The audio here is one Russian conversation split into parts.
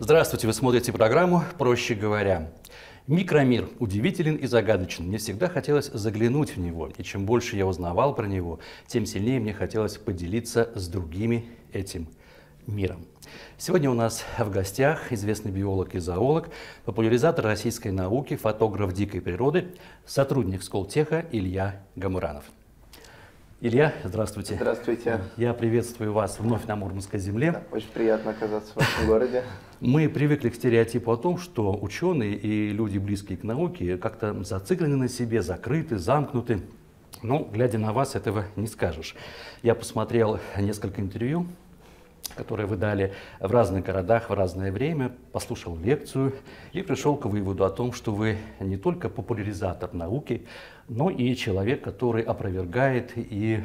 Здравствуйте, вы смотрите программу «Проще говоря». Микромир удивителен и загадочен. Мне всегда хотелось заглянуть в него. И чем больше я узнавал про него, тем сильнее мне хотелось поделиться с другими этим миром. Сегодня у нас в гостях известный биолог и зоолог, популяризатор российской науки, фотограф дикой природы, сотрудник Сколтеха Илья Гамуранов. Илья, здравствуйте. Здравствуйте. Я приветствую вас вновь на Мурманской земле. Да, очень приятно оказаться в вашем городе. Мы привыкли к стереотипу о том, что ученые и люди, близкие к науке, как-то зациклены на себе, закрыты, замкнуты. Но, ну, глядя на вас, этого не скажешь. Я посмотрел несколько интервью которые вы дали в разных городах в разное время, послушал лекцию и пришел к выводу о том, что вы не только популяризатор науки, но и человек, который опровергает и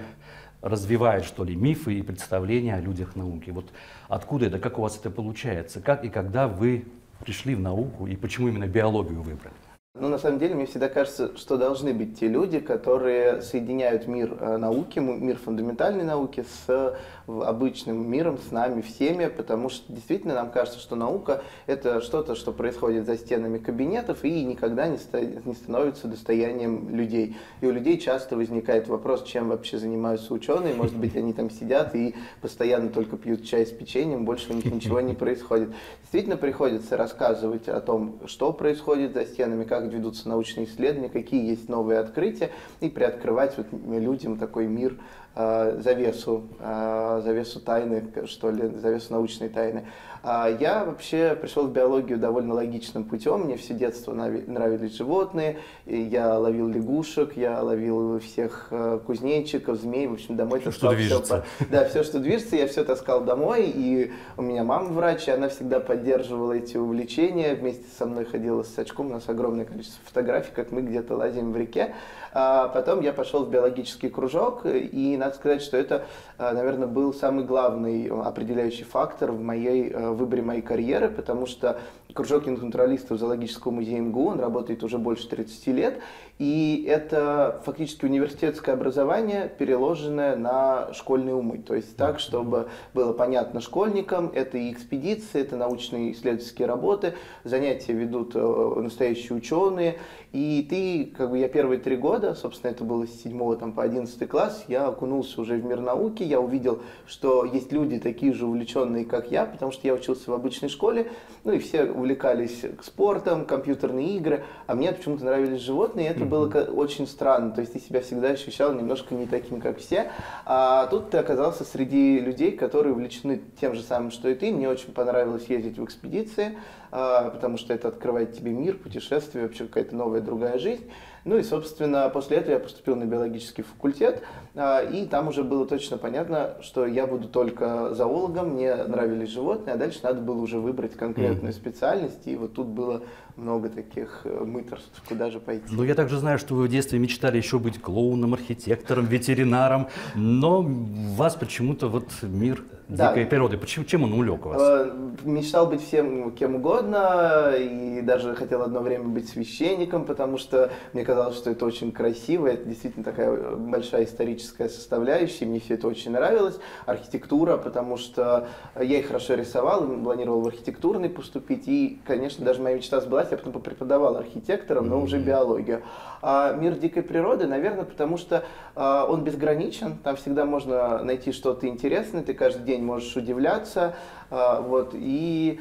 развивает, что ли, мифы и представления о людях науки. Вот откуда это, как у вас это получается? Как и когда вы пришли в науку и почему именно биологию выбрали? Ну, на самом деле, мне всегда кажется, что должны быть те люди, которые соединяют мир э, науки, мир фундаментальной науки с обычным миром, с нами всеми, потому что действительно нам кажется, что наука – это что-то, что происходит за стенами кабинетов и никогда не становится достоянием людей. И у людей часто возникает вопрос, чем вообще занимаются ученые. Может быть, они там сидят и постоянно только пьют чай с печеньем, больше у них ничего не происходит. Действительно приходится рассказывать о том, что происходит за стенами, как как ведутся научные исследования, какие есть новые открытия, и приоткрывать вот людям такой мир Э, завесу, э, завесу тайны, что ли, завесу научной тайны. А я вообще пришел в биологию довольно логичным путем. Мне все детство нравились животные. Я ловил лягушек, я ловил всех э, кузнечиков, змей. В общем, домой таскал что движется. все. Да, все, что движется, я все таскал домой. И у меня мама врач, и она всегда поддерживала эти увлечения. Вместе со мной ходила с очком. У нас огромное количество фотографий, как мы где-то лазим в реке. А потом я пошел в биологический кружок, и надо сказать, что это, а, наверное, был самый главный определяющий фактор в моей э, выборе моей карьеры, потому что кружок натуралистов зоологического музея МГУ, он работает уже больше 30 лет, и это фактически университетское образование, переложенное на школьные умы. То есть так, чтобы было понятно школьникам, это и экспедиции, это научные исследовательские работы, занятия ведут э, настоящие ученые. И ты, как бы я первые три года, собственно, это было с 7 там, по 11 класс, я окунулся уже в мир науки, я увидел, что есть люди такие же увлеченные, как я, потому что я учился в обычной школе, ну и все увлекались спортом, компьютерные игры, а мне почему-то нравились животные, и это было очень странно, то есть ты себя всегда ощущал немножко не таким, как все, а тут ты оказался среди людей, которые увлечены тем же самым, что и ты, мне очень понравилось ездить в экспедиции, а, потому что это открывает тебе мир, путешествие, вообще какая-то новая другая жизнь. Ну и, собственно, после этого я поступил на биологический факультет, а, и там уже было точно понятно, что я буду только зоологом, мне нравились животные, а дальше надо было уже выбрать конкретную mm-hmm. специальность, и вот тут было много таких э, мыторств, куда же пойти. Ну, я также знаю, что вы в детстве мечтали еще быть клоуном, архитектором, ветеринаром, но вас почему-то вот мир да. дикой природы, почему, чем он увлек вас? Э, мечтал быть всем кем угодно, и даже хотел одно время быть священником, потому что мне казалось, что это очень красиво, это действительно такая большая историческая составляющая, мне все это очень нравилось. Архитектура, потому что я и хорошо рисовал, планировал в архитектурный поступить, и, конечно, даже моя мечта сбылась, я потом преподавал архитектором, но уже биологию. А мир дикой природы, наверное, потому что а, он безграничен, там всегда можно найти что-то интересное, ты каждый день можешь удивляться, а, вот, и,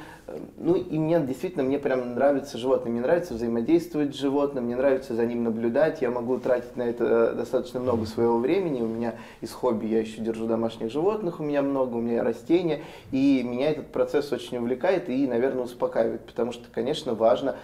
ну, и мне действительно, мне прям нравятся животные, мне нравится взаимодействовать с животным, мне нравится за ним наблюдать, я могу тратить на это достаточно много своего времени, у меня из хобби я еще держу домашних животных, у меня много, у меня растения, и меня этот процесс очень увлекает и, наверное, успокаивает, потому что, конечно, важно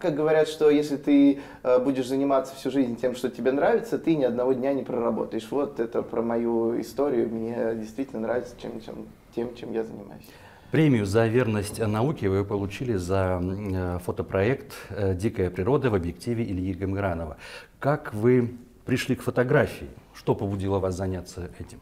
как говорят, что если ты э, будешь заниматься всю жизнь тем, что тебе нравится, ты ни одного дня не проработаешь. Вот это про мою историю. Мне действительно нравится чем, чем, тем, чем я занимаюсь. Премию за верность науке вы получили за э, фотопроект э, «Дикая природа» в объективе Ильи Гамгранова. Как вы пришли к фотографии? Что побудило вас заняться этим?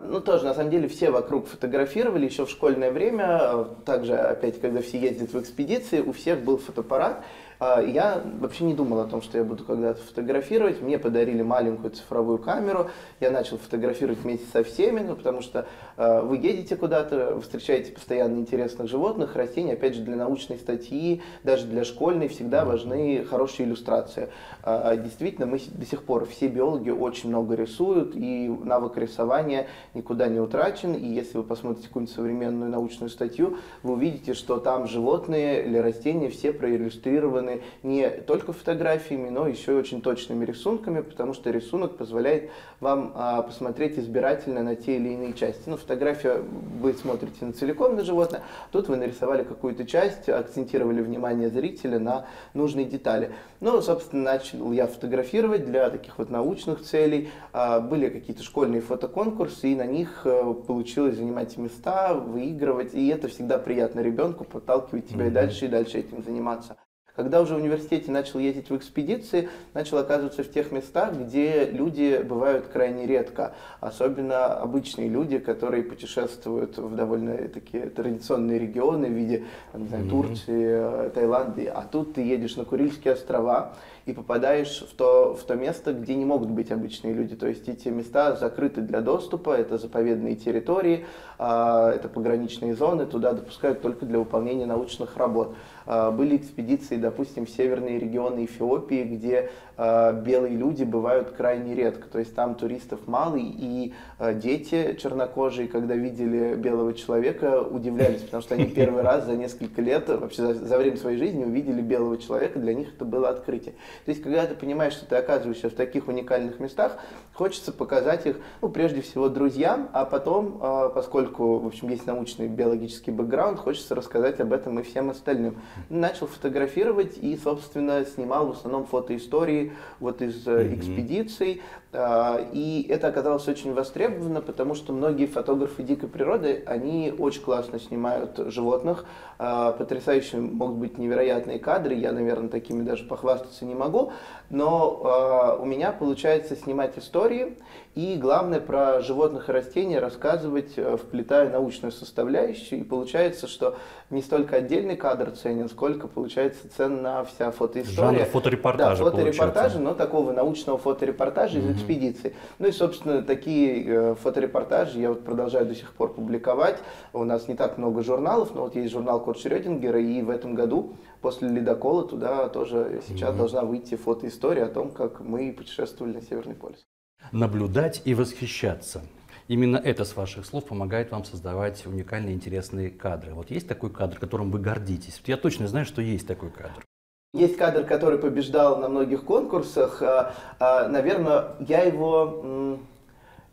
Ну, тоже, на самом деле, все вокруг фотографировали еще в школьное время. Также, опять, когда все ездят в экспедиции, у всех был фотоаппарат. А, я вообще не думал о том, что я буду когда-то фотографировать. Мне подарили маленькую цифровую камеру. Я начал фотографировать вместе со всеми, ну, потому что а, вы едете куда-то, вы встречаете постоянно интересных животных, растений. Опять же, для научной статьи, даже для школьной всегда важны хорошие иллюстрации. А, действительно, мы до сих пор, все биологи очень много рисуют, и навык рисования никуда не утрачен. И если вы посмотрите какую-нибудь современную научную статью, вы увидите, что там животные или растения все проиллюстрированы сделаны не только фотографиями, но еще и очень точными рисунками, потому что рисунок позволяет вам а, посмотреть избирательно на те или иные части. Ну, фотография, вы смотрите на целиком на животное, тут вы нарисовали какую-то часть, акцентировали внимание зрителя на нужные детали. Ну, собственно, начал я фотографировать для таких вот научных целей. А, были какие-то школьные фотоконкурсы, и на них а, получилось занимать места, выигрывать, и это всегда приятно ребенку, подталкивать тебя mm-hmm. и дальше, и дальше этим заниматься. Когда уже в университете начал ездить в экспедиции, начал оказываться в тех местах, где люди бывают крайне редко. Особенно обычные люди, которые путешествуют в довольно такие традиционные регионы в виде знаю, Турции, Таиланда. А тут ты едешь на Курильские острова, и попадаешь в то, в то место, где не могут быть обычные люди. То есть эти места закрыты для доступа, это заповедные территории, а, это пограничные зоны, туда допускают только для выполнения научных работ. А, были экспедиции, допустим, в северные регионы Эфиопии, где а, белые люди бывают крайне редко. То есть там туристов мало, и дети чернокожие, когда видели белого человека, удивлялись, потому что они первый раз за несколько лет, вообще за, за время своей жизни увидели белого человека, для них это было открытие. То есть, когда ты понимаешь, что ты оказываешься в таких уникальных местах, хочется показать их, ну, прежде всего, друзьям, а потом, а, поскольку, в общем, есть научный биологический бэкграунд, хочется рассказать об этом и всем остальным. Начал фотографировать и, собственно, снимал в основном фотоистории вот из mm-hmm. экспедиций, а, и это оказалось очень востребовано, потому что многие фотографы дикой природы, они очень классно снимают животных, потрясающие могут быть невероятные кадры, я, наверное, такими даже похвастаться не могу, но у меня получается снимать истории, и главное про животных и растения рассказывать, э, вплетая научную составляющую. И получается, что не столько отдельный кадр ценен, сколько получается ценна вся фотоистория. Жанр фоторепортажа Да, фоторепортажа, но такого научного фоторепортажа mm-hmm. из экспедиции. Ну и, собственно, такие э, фоторепортажи я вот продолжаю до сих пор публиковать. У нас не так много журналов, но вот есть журнал Код Шрёдингера, и в этом году после ледокола туда тоже сейчас mm-hmm. должна выйти фотоистория о том, как мы путешествовали на Северный полюс наблюдать и восхищаться. Именно это, с ваших слов, помогает вам создавать уникальные, интересные кадры. Вот есть такой кадр, которым вы гордитесь? Я точно знаю, что есть такой кадр. Есть кадр, который побеждал на многих конкурсах. А, а, Наверное, я его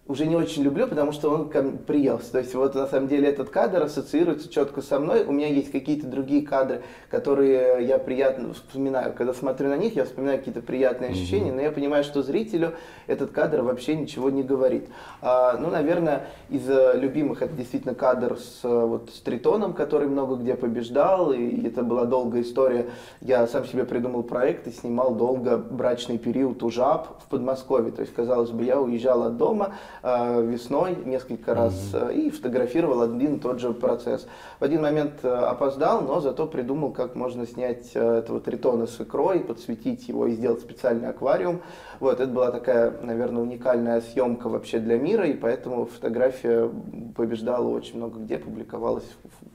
уже не очень люблю, потому что он приелся. То есть вот на самом деле этот кадр ассоциируется четко со мной. У меня есть какие-то другие кадры, которые я приятно вспоминаю. Когда смотрю на них, я вспоминаю какие-то приятные ощущения, но я понимаю, что зрителю этот кадр вообще ничего не говорит. А, ну, наверное, из любимых это действительно кадр с, вот, с Тритоном, который много где побеждал, и это была долгая история. Я сам себе придумал проект и снимал долго брачный период у жаб в Подмосковье. То есть, казалось бы, я уезжал от дома, Э, весной несколько раз mm-hmm. и фотографировал один и тот же процесс. В один момент э, опоздал, но зато придумал, как можно снять этого тритона с икрой, подсветить его и сделать специальный аквариум. Вот, это была такая, наверное, уникальная съемка вообще для мира, и поэтому фотография побеждала очень много где, публиковалась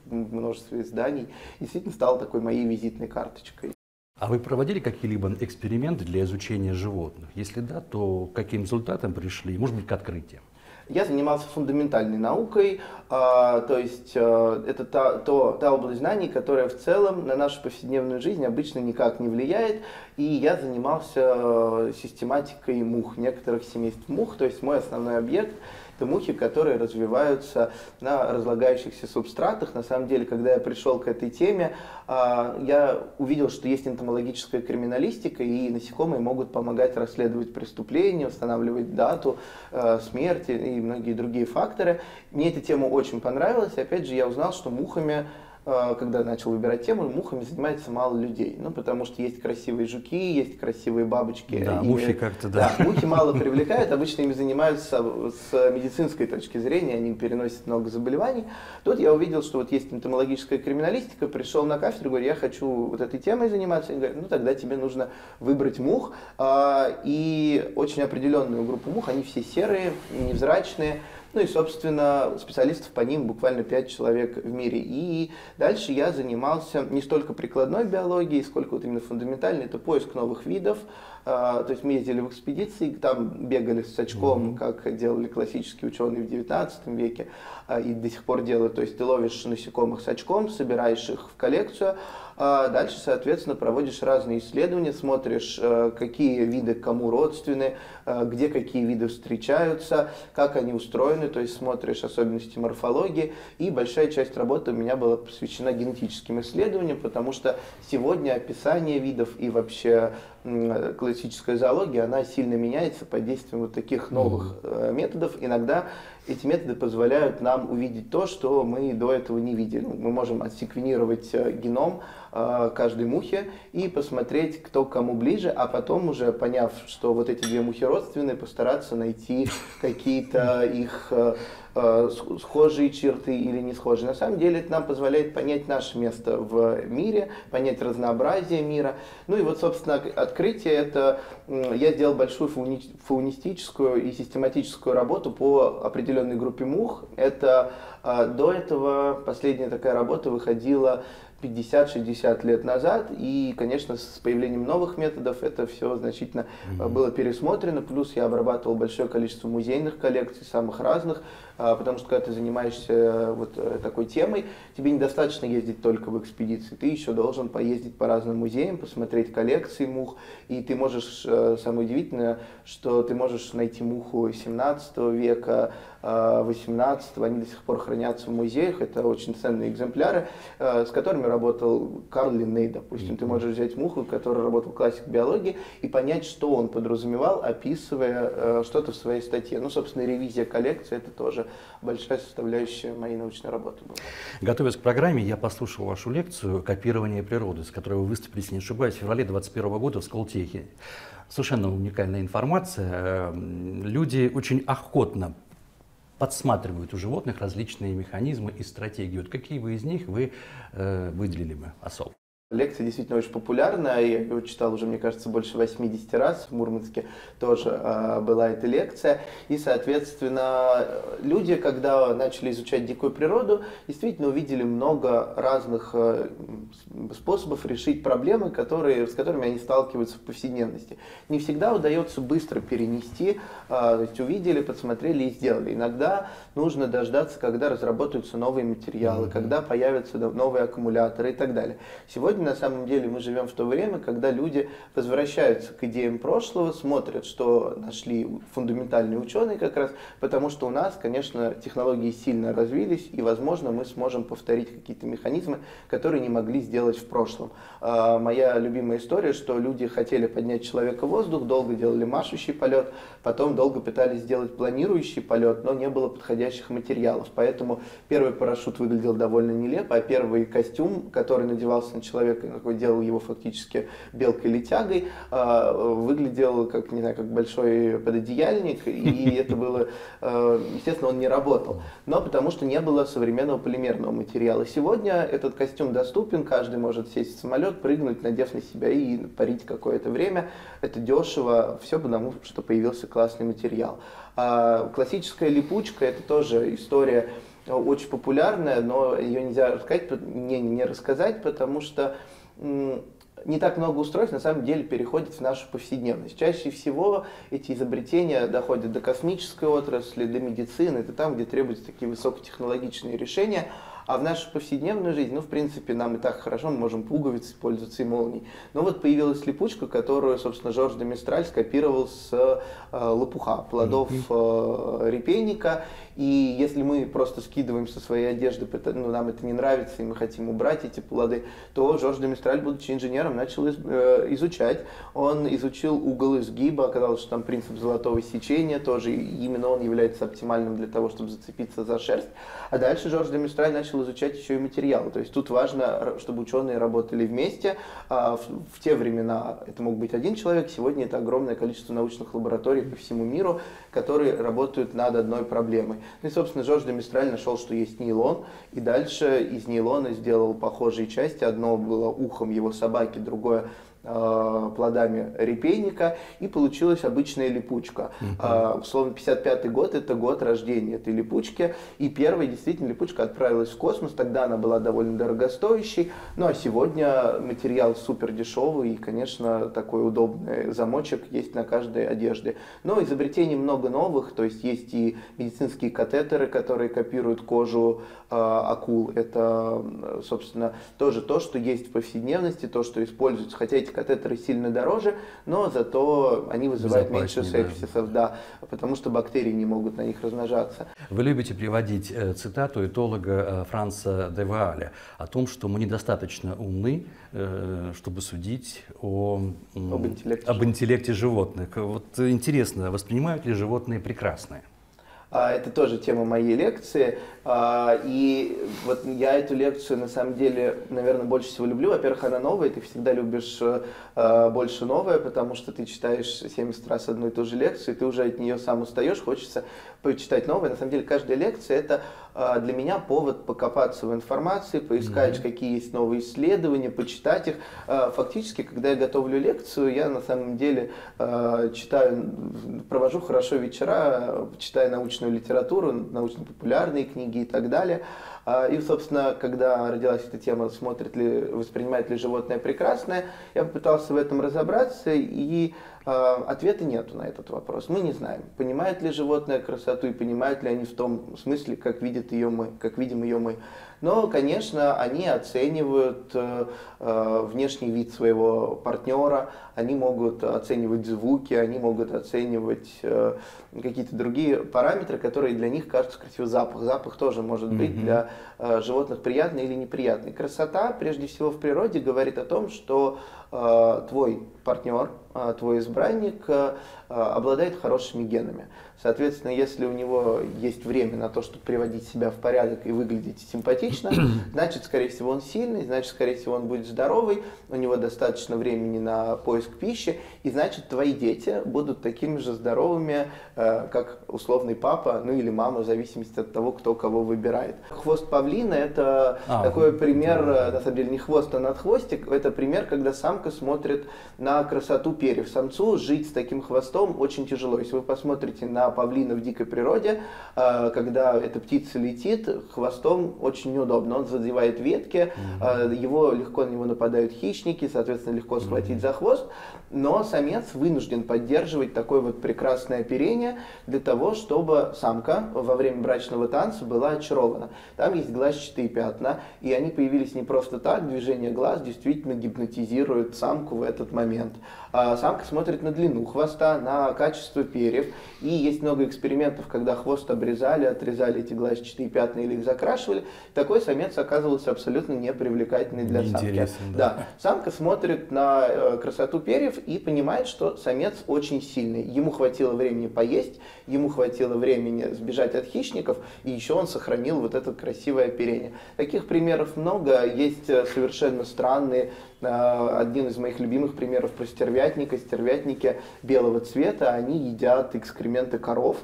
в множестве изданий, и действительно стала такой моей визитной карточкой. А вы проводили какие-либо эксперименты для изучения животных? Если да, то к каким результатам пришли? Может быть, к открытиям? Я занимался фундаментальной наукой, а, то есть а, это та, то, та область знаний, которая в целом на нашу повседневную жизнь обычно никак не влияет. И я занимался а, систематикой мух, некоторых семейств мух, то есть мой основной объект это мухи, которые развиваются на разлагающихся субстратах. На самом деле, когда я пришел к этой теме, а, я увидел, что есть энтомологическая криминалистика, и насекомые могут помогать расследовать преступления, устанавливать дату а, смерти и многие другие факторы. Мне эта тема очень понравилась. Опять же, я узнал, что мухами э, когда начал выбирать тему, мухами занимается мало людей. Ну, потому что есть красивые жуки, есть красивые бабочки. Да, ими, мухи как-то, да. да. Мухи мало привлекают, обычно ими занимаются с медицинской точки зрения, они переносят много заболеваний. Тут я увидел, что вот есть энтомологическая криминалистика, пришел на кафедру, говорю, я хочу вот этой темой заниматься. Они говорят, ну тогда тебе нужно выбрать мух, и очень определенную группу мух, они все серые, невзрачные, ну и, собственно, специалистов по ним буквально 5 человек в мире. И дальше я занимался не столько прикладной биологией, сколько вот именно фундаментальной. Это поиск новых видов. А, то есть мы ездили в экспедиции, там бегали с очком, mm-hmm. как делали классические ученые в 19 веке а, и до сих пор делают. То есть ты ловишь насекомых с очком, собираешь их в коллекцию, а дальше, соответственно, проводишь разные исследования, смотришь, э, какие виды кому родственны, э, где какие виды встречаются, как они устроены, то есть смотришь особенности морфологии. И большая часть работы у меня была посвящена генетическим исследованиям, потому что сегодня описание видов и вообще классическая зоология, она сильно меняется под действием вот таких новых mm-hmm. методов. Иногда эти методы позволяют нам увидеть то, что мы до этого не видели. Мы можем отсеквенировать геном, Э, каждой мухе и посмотреть, кто кому ближе, а потом уже поняв, что вот эти две мухи родственные, постараться найти какие-то их э, э, схожие черты или не схожие. На самом деле это нам позволяет понять наше место в мире, понять разнообразие мира. Ну и вот, собственно, открытие это я сделал большую фаунистическую и систематическую работу по определенной группе мух. Это до этого последняя такая работа выходила 50-60 лет назад, и, конечно, с появлением новых методов это все значительно mm-hmm. было пересмотрено, плюс я обрабатывал большое количество музейных коллекций, самых разных, а, потому что когда ты занимаешься э, вот э, такой темой, тебе недостаточно ездить только в экспедиции, ты еще должен поездить по разным музеям, посмотреть коллекции мух, и ты можешь, самое удивительное, что ты можешь найти муху 17 века, 18 они до сих пор хранятся в музеях, это очень ценные экземпляры, с которыми работал Карл Линней, допустим. Mm-hmm. Ты можешь взять муху, который работал классик биологии, и понять, что он подразумевал, описывая что-то в своей статье. Ну, собственно, ревизия коллекции – это тоже большая составляющая моей научной работы была. Готовясь к программе, я послушал вашу лекцию «Копирование природы», с которой вы выступили, если не ошибаюсь, в феврале 2021 года в Сколтехе. Совершенно уникальная информация. Люди очень охотно подсматривают у животных различные механизмы и стратегии. Вот какие вы из них вы э, выделили бы особо? Лекция действительно очень популярная, я ее читал уже, мне кажется, больше 80 раз. В Мурманске тоже э, была эта лекция. И, соответственно, люди, когда начали изучать дикую природу, действительно увидели много разных э, способов решить проблемы, которые, с которыми они сталкиваются в повседневности. Не всегда удается быстро перенести, э, то есть увидели, подсмотрели и сделали. Иногда нужно дождаться, когда разработаются новые материалы, когда появятся новые аккумуляторы и так далее. Сегодня на самом деле мы живем в то время, когда люди возвращаются к идеям прошлого, смотрят, что нашли фундаментальные ученые как раз, потому что у нас, конечно, технологии сильно развились, и, возможно, мы сможем повторить какие-то механизмы, которые не могли сделать в прошлом. А, моя любимая история, что люди хотели поднять человека в воздух, долго делали машущий полет, потом долго пытались сделать планирующий полет, но не было подходящих материалов. Поэтому первый парашют выглядел довольно нелепо, а первый костюм, который надевался на человека, человек, делал его фактически белкой или тягой, а, выглядел как, не знаю, как большой пододеяльник, и это было, а, естественно, он не работал, но потому что не было современного полимерного материала. Сегодня этот костюм доступен, каждый может сесть в самолет, прыгнуть, надев на себя и парить какое-то время. Это дешево, все потому, что появился классный материал. А классическая липучка – это тоже история очень популярная, но ее нельзя рассказать, не, не рассказать, потому что не так много устройств на самом деле переходит в нашу повседневность. Чаще всего эти изобретения доходят до космической отрасли, до медицины, это там, где требуются такие высокотехнологичные решения, а в нашу повседневную жизнь, ну, в принципе, нам и так хорошо, мы можем пуговицы пользоваться и молнией. Но вот появилась липучка, которую, собственно, Жорж де Мистраль скопировал с э, лопуха, плодов э, репейника. И если мы просто скидываем со своей одежды, ну, нам это не нравится, и мы хотим убрать эти плоды, то Жорж де Мистраль, будучи инженером, начал э, изучать. Он изучил угол изгиба, оказалось, что там принцип золотого сечения тоже, именно он является оптимальным для того, чтобы зацепиться за шерсть. А дальше Жорж де Мистраль начал изучать еще и материалы. То есть тут важно, чтобы ученые работали вместе. А в те времена это мог быть один человек, сегодня это огромное количество научных лабораторий по всему миру, которые работают над одной проблемой. Ну и, собственно, Жорж де Мистраль нашел, что есть нейлон, и дальше из нейлона сделал похожие части. Одно было ухом его собаки, другое плодами репейника, и получилась обычная липучка. Uh-huh. Условно, 55 год – это год рождения этой липучки, и первая действительно липучка отправилась в космос, тогда она была довольно дорогостоящей, ну а сегодня материал супер дешевый, и, конечно, такой удобный замочек есть на каждой одежде. Но изобретений много новых, то есть есть и медицинские катетеры, которые копируют кожу э, акул, это, собственно, тоже то, что есть в повседневности, то, что используется, хотя эти эти катетеры сильно дороже, но зато они вызывают меньше сепсисов, да. да, потому что бактерии не могут на них размножаться. Вы любите приводить э, цитату этолога э, Франца де Вааля о том, что мы недостаточно умны, э, чтобы судить о, об, интеллекте, об интеллекте животных. Вот интересно, воспринимают ли животные прекрасное? А, это тоже тема моей лекции. А, и вот я эту лекцию на самом деле, наверное, больше всего люблю. Во-первых, она новая, ты всегда любишь а, больше новое, потому что ты читаешь 70 раз одну и ту же лекцию, и ты уже от нее сам устаешь, хочется почитать новое. На самом деле, каждая лекция это для меня повод покопаться в информации, поискать, mm-hmm. какие есть новые исследования, почитать их. Фактически, когда я готовлю лекцию, я на самом деле читаю, провожу хорошо вечера, читаю научную литературу, научно-популярные книги и так далее. А, и, собственно, когда родилась эта тема, смотрит ли, воспринимает ли животное прекрасное, я попытался в этом разобраться, и э, ответа нету на этот вопрос. Мы не знаем, понимает ли животное красоту и понимают ли они в том смысле, как видят ее мы, как видим ее мы. Но, конечно, они оценивают э, э, внешний вид своего партнера, они могут оценивать звуки, они могут оценивать э, какие-то другие параметры, которые для них кажутся красивым. Запах. Запах тоже может быть для животных приятный или неприятный. Красота, прежде всего, в природе говорит о том, что твой партнер, твой избранник обладает хорошими генами. Соответственно, если у него есть время на то, чтобы приводить себя в порядок и выглядеть симпатично, значит, скорее всего, он сильный, значит, скорее всего, он будет здоровый, у него достаточно времени на поиск пищи, и значит, твои дети будут такими же здоровыми, э, как условный папа, ну или мама, в зависимости от того, кто кого выбирает. Хвост павлина – это а, такой пример, да. на самом деле, не хвост, а надхвостик, это пример, когда самка смотрит на красоту перьев. Самцу жить с таким хвостом очень тяжело. Если вы посмотрите на павлина в дикой природе, э, когда эта птица летит, хвостом очень неудобно. Он задевает ветки, mm-hmm. его легко на него нападают хищники, соответственно, легко схватить за хвост. Но самец вынужден поддерживать такое вот прекрасное оперение для того, чтобы самка во время брачного танца была очарована. Там есть глазчатые пятна, и они появились не просто так, движение глаз действительно гипнотизирует самку в этот момент. А самка смотрит на длину хвоста, на качество перьев, и есть много экспериментов, когда хвост обрезали, отрезали эти глазчатые пятна или их закрашивали. Такой самец оказывался абсолютно непривлекательный для самки. Да. да. Самка смотрит на э, красоту перьев и понимает, что самец очень сильный. Ему хватило времени поесть, ему хватило времени сбежать от хищников, и еще он сохранил вот это красивое оперение. Таких примеров много. Есть э, совершенно странные один из моих любимых примеров про стервятника. Стервятники белого цвета, они едят экскременты коров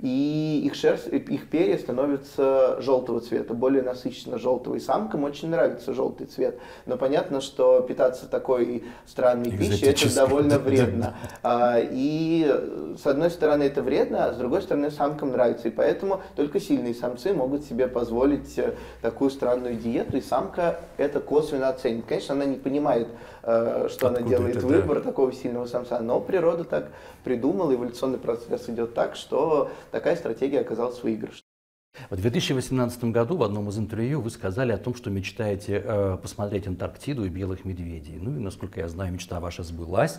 и их шерсть, их перья становятся желтого цвета, более насыщенно желтого. И самкам очень нравится желтый цвет. Но понятно, что питаться такой странной пищей это довольно вредно. А, и с одной стороны это вредно, а с другой стороны самкам нравится. И поэтому только сильные самцы могут себе позволить э, такую странную диету. И самка это косвенно оценит. Конечно, она не понимает, э, что Откуда она делает это, выбор да? такого сильного самца, но природа так придумала, эволюционный процесс идет так, что такая стратегия оказалась выигрышной. В 2018 году в одном из интервью вы сказали о том, что мечтаете э, посмотреть Антарктиду и белых медведей. Ну и, насколько я знаю, мечта ваша сбылась.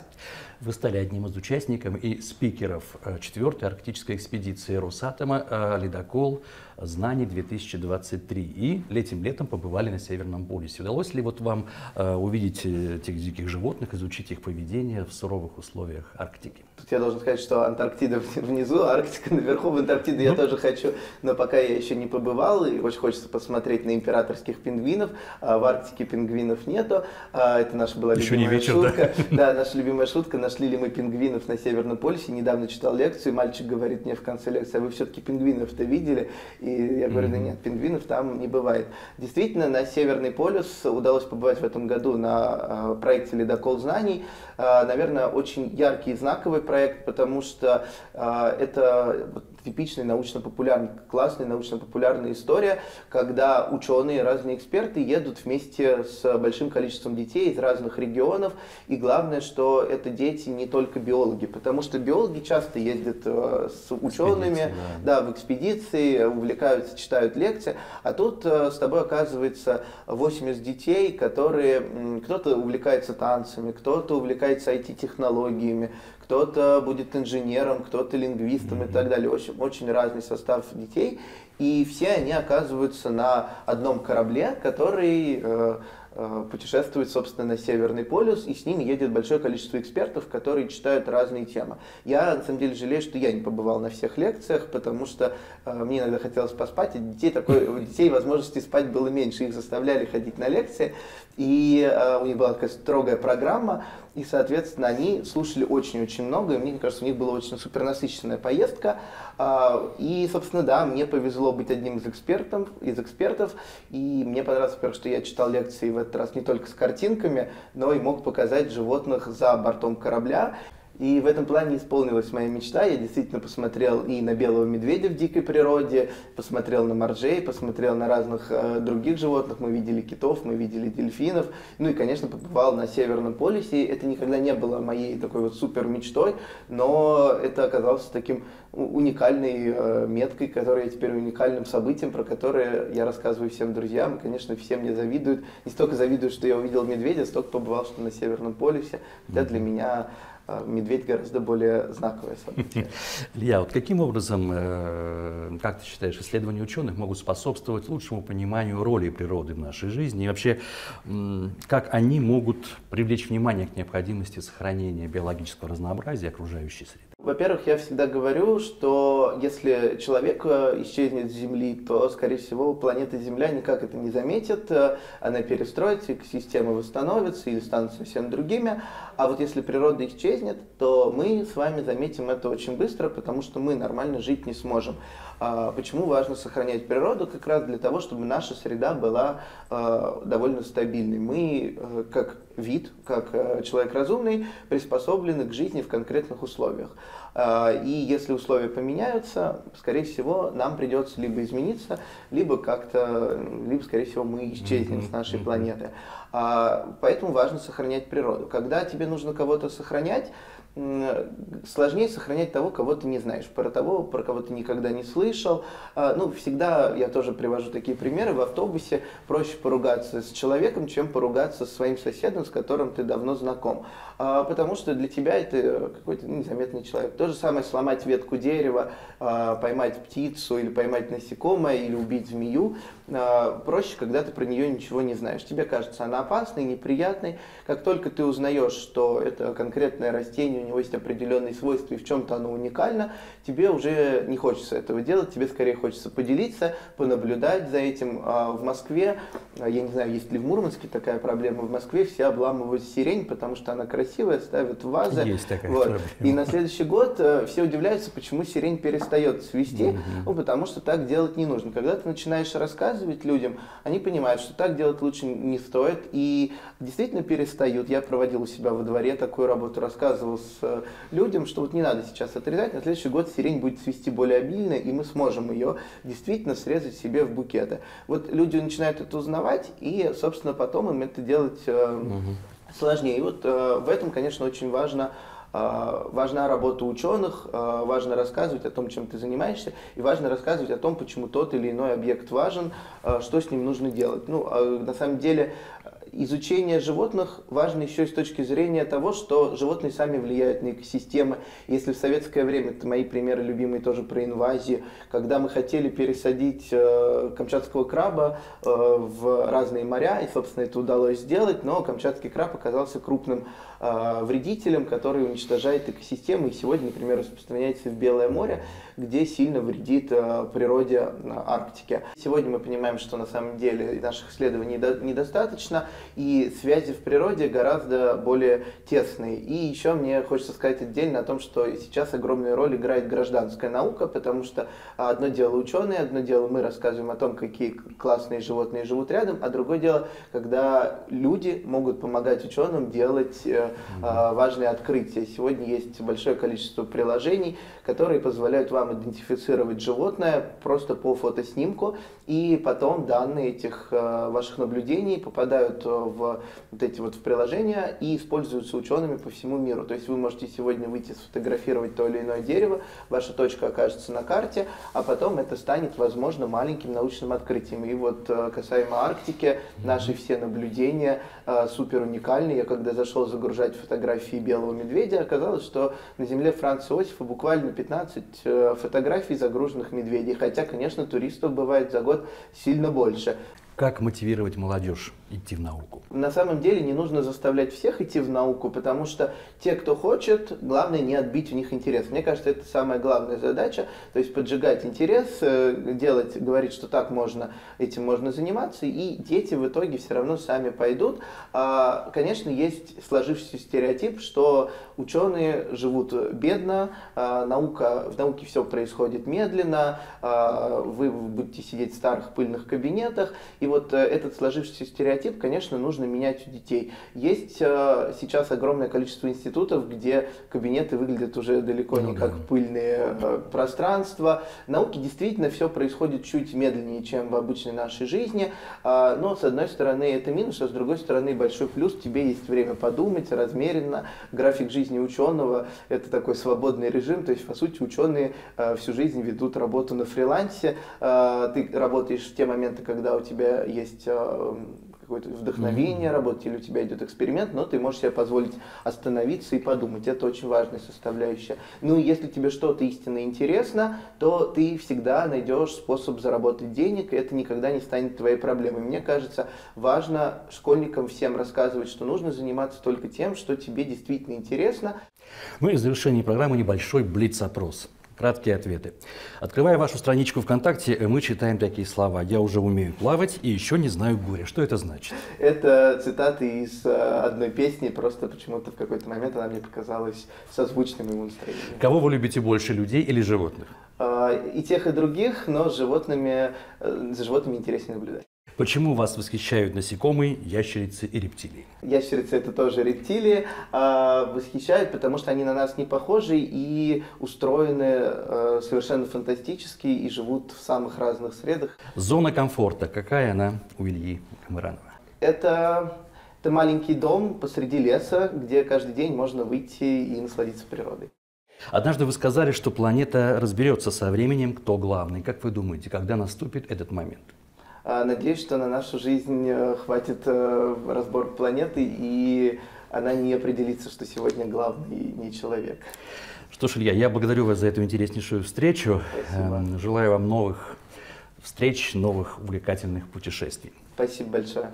Вы стали одним из участников и спикеров э, четвертой арктической экспедиции Росатома э, «Ледокол знаний 2023». И этим летом побывали на Северном полюсе. Удалось ли вот вам э, увидеть этих диких животных, изучить их поведение в суровых условиях Арктики? Тут я должен сказать, что Антарктида внизу, а Арктика наверху. В Антарктиду я ну. тоже хочу, но пока я еще не побывал, и очень хочется посмотреть на императорских пингвинов. А в Арктике пингвинов нету. А это наша была еще любимая не вечер, шутка. Да? да, наша любимая шутка. Нашли ли мы пингвинов на Северном полюсе? Недавно читал лекцию, и мальчик говорит мне в конце лекции, а вы все-таки пингвинов-то видели? И я говорю, да нет, пингвинов там не бывает. Действительно, на Северный полюс удалось побывать в этом году на проекте «Ледокол знаний». Наверное, очень яркий и знаковый проект, потому что это типичный научно-популярный, классная научно-популярная история, когда ученые, разные эксперты едут вместе с большим количеством детей из разных регионов, и главное, что это дети не только биологи, потому что биологи часто ездят э, с учеными, да. да, в экспедиции, увлекаются, читают лекции, а тут э, с тобой оказывается 80 детей, которые, кто-то увлекается танцами, кто-то увлекается IT-технологиями, кто-то будет инженером, кто-то лингвистом и так далее. Очень, очень разный состав детей. И все они оказываются на одном корабле, который э, э, путешествует, собственно, на Северный полюс, и с ними едет большое количество экспертов, которые читают разные темы. Я, на самом деле, жалею, что я не побывал на всех лекциях, потому что э, мне иногда хотелось поспать, и детей, такой, у детей возможности спать было меньше, их заставляли ходить на лекции, и э, у них была такая строгая программа, и, соответственно, они слушали очень-очень много, и мне кажется, у них была очень супернасыщенная поездка. А, и, собственно, да, мне повезло быть одним из экспертов, из экспертов, и мне понравилось, во-первых, что я читал лекции в этот раз не только с картинками, но и мог показать животных за бортом корабля. И в этом плане исполнилась моя мечта. Я действительно посмотрел и на белого медведя в дикой природе, посмотрел на моржей, посмотрел на разных э, других животных. Мы видели китов, мы видели дельфинов. Ну и, конечно, побывал на Северном полюсе. Это никогда не было моей такой вот супер мечтой, но это оказалось таким уникальной э, меткой, которая теперь уникальным событием, про которое я рассказываю всем друзьям. И, конечно, все мне завидуют. Не столько завидуют, что я увидел медведя, столько побывал, что на Северном полюсе. Это для меня медведь гораздо более знаковое событие. Илья, вот каким образом, э, как ты считаешь, исследования ученых могут способствовать лучшему пониманию роли природы в нашей жизни и вообще, как они могут привлечь внимание к необходимости сохранения биологического разнообразия окружающей среды? Во-первых, я всегда говорю, что если человек э, исчезнет с Земли, то, скорее всего, планета Земля никак это не заметит, э, она перестроится, экосистемы восстановятся или станут совсем другими. А вот если природа исчезнет, то мы с вами заметим это очень быстро, потому что мы нормально жить не сможем. А почему важно сохранять природу? Как раз для того, чтобы наша среда была э, довольно стабильной. Мы, как вид, как человек разумный, приспособлены к жизни в конкретных условиях. А, и если условия поменяются, скорее всего, нам придется либо измениться, либо как-то, либо, скорее всего, мы исчезнем с нашей планеты. А, поэтому важно сохранять природу. Когда тебе нужно кого-то сохранять, сложнее сохранять того, кого ты не знаешь, про того, про кого ты никогда не слышал. А, ну, всегда я тоже привожу такие примеры. В автобусе проще поругаться с человеком, чем поругаться со своим соседом, с которым ты давно знаком. А, потому что для тебя это какой-то незаметный человек. То же самое сломать ветку дерева, а, поймать птицу или поймать насекомое или убить змею. Проще, когда ты про нее ничего не знаешь. Тебе кажется она опасной, неприятной. Как только ты узнаешь, что это конкретное растение, у него есть определенные свойства и в чем-то оно уникально, тебе уже не хочется этого делать, тебе скорее хочется поделиться, понаблюдать за этим. А в Москве, а, я не знаю, есть ли в Мурманске такая проблема, в Москве все обламывают сирень, потому что она красивая, ставят в вазы. Есть такая вот. проблема. И на следующий год э, все удивляются, почему сирень перестает цвести, угу. ну, потому что так делать не нужно. Когда ты начинаешь рассказывать людям, они понимают, что так делать лучше не стоит, и действительно перестают. Я проводил у себя во дворе такую работу, рассказывал с э, людям, что вот не надо сейчас отрезать, на следующий год сирень будет цвести более обильно, и мы сможем ее действительно срезать себе в букеты. Вот люди начинают это узнавать, и, собственно, потом им это делать э, угу. сложнее. И вот э, в этом, конечно, очень важно важна работа ученых, э, важно рассказывать о том, чем ты занимаешься, и важно рассказывать о том, почему тот или иной объект важен, э, что с ним нужно делать. Ну, на самом деле, изучение животных важно еще и с точки зрения того, что животные сами влияют на экосистемы. Если в советское время, это мои примеры любимые тоже про инвазии, когда мы хотели пересадить э, камчатского краба э, в разные моря, и, собственно, это удалось сделать, но камчатский краб оказался крупным вредителем, который уничтожает экосистемы. И сегодня, например, распространяется в Белое море, где сильно вредит э, природе Арктики. Сегодня мы понимаем, что на самом деле наших исследований недостаточно, и связи в природе гораздо более тесные. И еще мне хочется сказать отдельно о том, что сейчас огромную роль играет гражданская наука, потому что одно дело ученые, одно дело мы рассказываем о том, какие классные животные живут рядом, а другое дело, когда люди могут помогать ученым делать э, важные открытия. Сегодня есть большое количество приложений, которые позволяют вам идентифицировать животное просто по фотоснимку, и потом данные этих э, ваших наблюдений попадают в вот эти вот в приложения и используются учеными по всему миру. То есть вы можете сегодня выйти сфотографировать то или иное дерево, ваша точка окажется на карте, а потом это станет, возможно, маленьким научным открытием. И вот э, касаемо Арктики, наши все наблюдения э, супер уникальны. Я когда зашел загружать фотографии белого медведя, оказалось, что на земле Франца Иосифа буквально 15 э, фотографий загруженных медведей. Хотя, конечно, туристов бывает за год сильно больше. Как мотивировать молодежь идти в науку? На самом деле не нужно заставлять всех идти в науку, потому что те, кто хочет, главное не отбить у них интерес. Мне кажется, это самая главная задача, то есть поджигать интерес, э, делать, говорить, что так можно, этим можно заниматься, и дети в итоге все равно сами пойдут. А, конечно, есть сложившийся стереотип, что ученые живут бедно, а, наука, в науке все происходит медленно, а, вы будете сидеть в старых пыльных кабинетах, и вот э, этот сложившийся стереотип, конечно, нужно менять у детей. Есть э, сейчас огромное количество институтов, где кабинеты выглядят уже далеко ну, не да. как пыльные э, пространства. В науке действительно все происходит чуть медленнее, чем в обычной нашей жизни. А, но, с одной стороны, это минус, а с другой стороны, большой плюс. Тебе есть время подумать размеренно. График жизни ученого – это такой свободный режим. То есть, по сути, ученые всю жизнь ведут работу на фрилансе. Ты работаешь в те моменты, когда у тебя есть э, какое-то вдохновение mm-hmm. работать, или у тебя идет эксперимент, но ты можешь себе позволить остановиться и подумать. Это очень важная составляющая. Ну, если тебе что-то истинно интересно, то ты всегда найдешь способ заработать денег, и это никогда не станет твоей проблемой. Мне кажется, важно школьникам всем рассказывать, что нужно заниматься только тем, что тебе действительно интересно. Ну и в завершении программы небольшой блиц-опрос. Краткие ответы. Открывая вашу страничку ВКонтакте, мы читаем такие слова. «Я уже умею плавать и еще не знаю горя». Что это значит? Это цитаты из э, одной песни, просто почему-то в какой-то момент она мне показалась созвучной моему настроению. Кого вы любите больше, людей или животных? А, и тех, и других, но с животными, э, за животными интереснее наблюдать. Почему вас восхищают насекомые, ящерицы и рептилии? Ящерицы это тоже рептилии. А, восхищают, потому что они на нас не похожи и устроены а, совершенно фантастически и живут в самых разных средах. Зона комфорта. Какая она у Ильи Камыранова? Это, это маленький дом посреди леса, где каждый день можно выйти и насладиться природой. Однажды вы сказали, что планета разберется со временем, кто главный. Как вы думаете, когда наступит этот момент? А, надеюсь, что на нашу жизнь э, хватит э, разбор планеты, и она не определится, что сегодня главный не человек. Что ж, Илья, я благодарю вас за эту интереснейшую встречу. Спасибо. Эм, желаю вам новых встреч, новых увлекательных путешествий. Спасибо большое.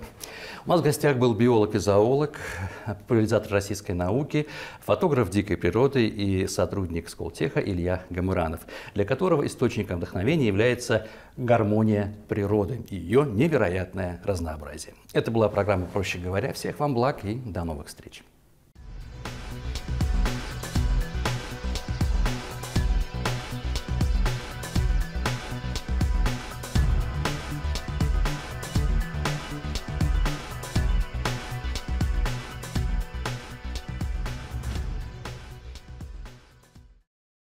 У нас в гостях был биолог и зоолог, популяризатор российской науки, фотограф дикой природы и сотрудник Сколтеха Илья Гамуранов, для которого источником вдохновения является гармония природы и ее невероятное разнообразие. Это была программа «Проще говоря». Всех вам благ и до новых встреч.